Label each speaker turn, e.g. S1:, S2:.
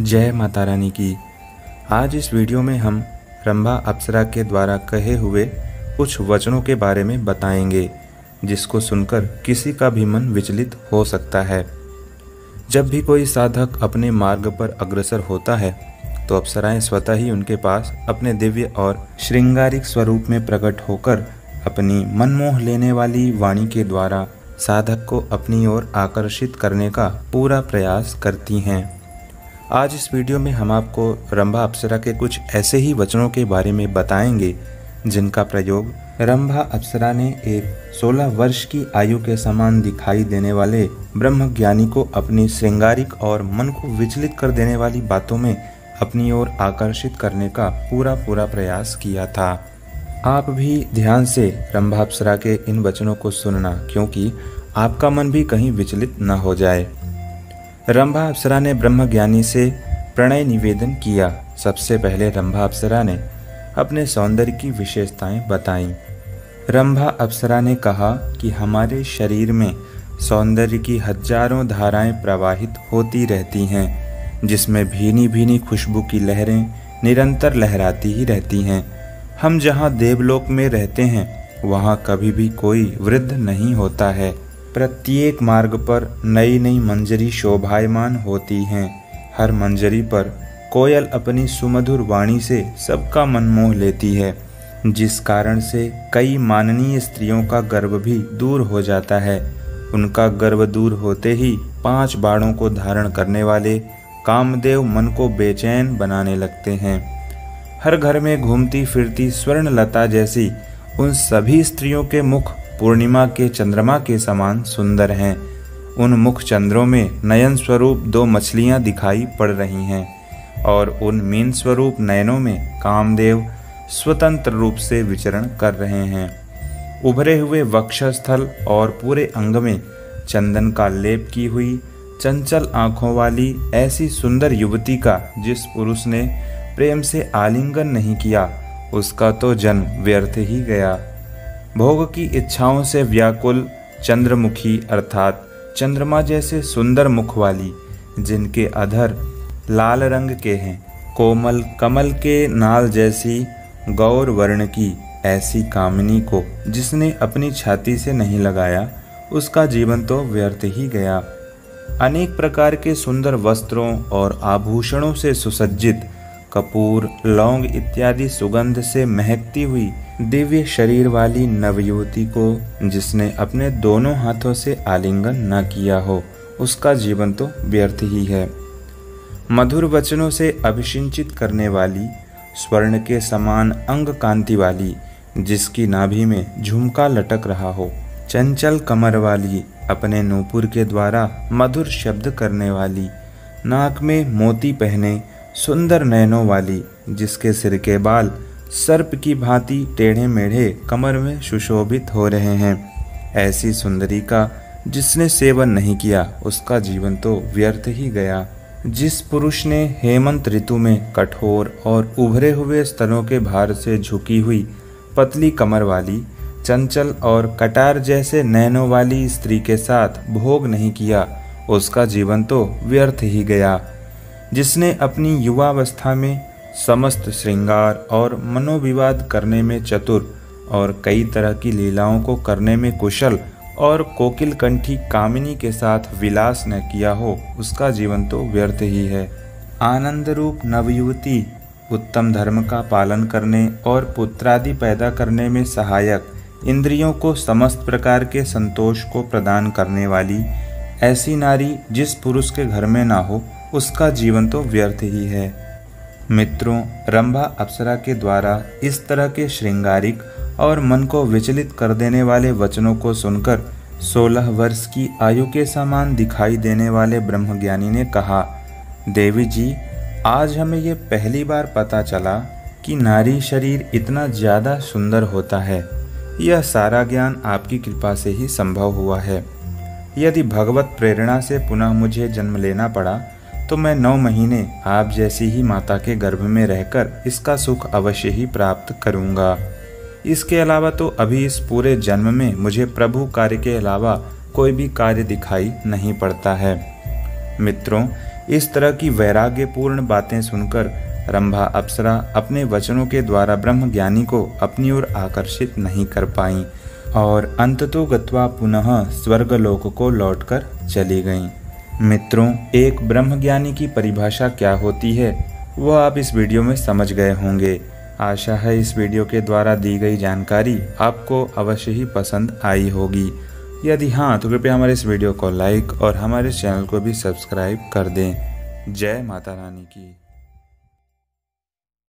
S1: जय माता रानी की। आज इस वीडियो में हम रंभा अप्सरा के द्वारा कहे हुए कुछ वचनों के बारे में बताएँगे, जिसको सुनकर किसी का भी मन विचलित हो सकता है। जब भी कोई साधक अपने मार्ग पर अग्रसर होता है तो अप्सराएँ स्वतः ही उनके पास अपने दिव्य और श्रृंगारिक स्वरूप में प्रकट होकर अपनी मनमोह लेने वाली वाणी के द्वारा साधक को अपनी ओर आकर्षित करने का पूरा प्रयास करती हैं। आज इस वीडियो में हम आपको रंभा अप्सरा के कुछ ऐसे ही वचनों के बारे में बताएँगे, जिनका प्रयोग रंभा अप्सरा ने एक 16 वर्ष की आयु के समान दिखाई देने वाले ब्रह्म ज्ञानी को अपनी श्रृंगारिक और मन को विचलित कर देने वाली बातों में अपनी ओर आकर्षित करने का पूरा पूरा प्रयास किया था। आप भी ध्यान से रंभा अप्सरा के इन वचनों को सुनना, क्योंकि आपका मन भी कहीं विचलित न हो जाए। रंभा अप्सरा ने ब्रह्म ज्ञानी से प्रणय निवेदन किया। सबसे पहले रंभा अप्सरा ने अपने सौंदर्य की विशेषताएँ बताईं। रंभा अप्सरा ने कहा कि हमारे शरीर में सौंदर्य की हज़ारों धाराएँ प्रवाहित होती रहती हैं, जिसमें भीनी भीनी खुशबू की लहरें निरंतर लहराती ही रहती हैं। हम जहाँ देवलोक में रहते हैं, वहाँ कभी भी कोई वृद्ध नहीं होता है। प्रत्येक मार्ग पर नई नई मंजरी शोभायमान होती हैं। हर मंजरी पर कोयल अपनी सुमधुर वाणी से सबका मन मोह लेती है, जिस कारण से कई माननीय स्त्रियों का गर्व भी दूर हो जाता है। उनका गर्व दूर होते ही पाँच बाड़ों को धारण करने वाले कामदेव मन को बेचैन बनाने लगते हैं। हर घर में घूमती फिरती स्वर्ण लता जैसी उन सभी स्त्रियों के मुख पूर्णिमा के चंद्रमा के समान सुंदर हैं। उन मुख चंद्रों में नयन स्वरूप दो मछलियाँ दिखाई पड़ रही हैं और उन मीन स्वरूप नयनों में कामदेव स्वतंत्र रूप से विचरण कर रहे हैं। उभरे हुए वक्षस्थल और पूरे अंग में चंदन का लेप की हुई चंचल आँखों वाली ऐसी सुंदर युवती का जिस पुरुष ने प्रेम से आलिंगन नहीं किया, उसका तो जन्म व्यर्थ ही गया। भोग की इच्छाओं से व्याकुल चंद्रमुखी अर्थात चंद्रमा जैसे सुंदर मुख वाली, जिनके अधर लाल रंग के हैं, कोमल कमल के नाल जैसी गौर वर्ण की ऐसी कामिनी को जिसने अपनी छाती से नहीं लगाया, उसका जीवन तो व्यर्थ ही गया। अनेक प्रकार के सुंदर वस्त्रों और आभूषणों से सुसज्जित कपूर, लौंग इत्यादि सुगंध से महकती हुई दिव्य शरीर वाली नवयुवती को जिसने अपने दोनों हाथों से आलिंगन न किया हो, उसका जीवन तो व्यर्थ ही है। मधुर वचनों से अभिषिंचित करने वाली, स्वर्ण के समान अंग कांति वाली, जिसकी नाभि में झुमका लटक रहा हो, चंचल कमर वाली, अपने नूपुर के द्वारा मधुर शब्द करने वाली, नाक में मोती पहने सुंदर नयनों वाली, जिसके सिर के बाल सर्प की भांति टेढ़े मेढ़े कमर में सुशोभित हो रहे हैं। ऐसी सुंदरी का जिसने सेवन नहीं किया, उसका जीवन तो व्यर्थ ही गया। जिस पुरुष ने हेमंत ऋतु में कठोर और उभरे हुए स्तनों के भार से झुकी हुई पतली कमर वाली, चंचल और कटार जैसे नैनों वाली स्त्री के साथ भोग नहीं किया, उसका जीवन तो व्यर्थ ही गया। जिसने अपनी युवावस्था में समस्त श्रृंगार और मनोविवाद करने में चतुर और कई तरह की लीलाओं को करने में कुशल और कोकिल कंठी कामिनी के साथ विलास न किया हो, उसका जीवन तो व्यर्थ ही है। आनंद रूप नवयुवती, उत्तम धर्म का पालन करने और पुत्रादि पैदा करने में सहायक, इंद्रियों को समस्त प्रकार के संतोष को प्रदान करने वाली, ऐसी नारी जिस पुरुष के घर में ना हो, उसका जीवन तो व्यर्थ ही है। मित्रों, रंभा अप्सरा के द्वारा इस तरह के श्रृंगारिक और मन को विचलित कर देने वाले वचनों को सुनकर सोलह वर्ष की आयु के समान दिखाई देने वाले ब्रह्मज्ञानी ने कहा, देवी जी, आज हमें ये पहली बार पता चला कि नारी शरीर इतना ज़्यादा सुंदर होता है। यह सारा ज्ञान आपकी कृपा से ही संभव हुआ है। यदि भगवत प्रेरणा से पुनः मुझे जन्म लेना पड़ा तो मैं नौ महीने आप जैसी ही माता के गर्भ में रहकर इसका सुख अवश्य ही प्राप्त करूँगा इसके अलावा तो अभी इस पूरे जन्म में मुझे प्रभु कार्य के अलावा कोई भी कार्य दिखाई नहीं पड़ता है मित्रों, इस तरह की वैराग्यपूर्ण बातें सुनकर रंभा अप्सरा अपने वचनों के द्वारा ब्रह्म ज्ञानी को अपनी ओर आकर्षित नहीं कर पाई और अंततो गत्वा पुनः स्वर्गलोक को लौटकर चली गईं। मित्रों, एक ब्रह्मज्ञानी की परिभाषा क्या होती है वह आप इस वीडियो में समझ गए होंगे। आशा है इस वीडियो के द्वारा दी गई जानकारी आपको अवश्य ही पसंद आई होगी। यदि हाँ तो कृपया हमारे इस वीडियो को लाइक और हमारे चैनल को भी सब्सक्राइब कर दें। जय माता रानी की।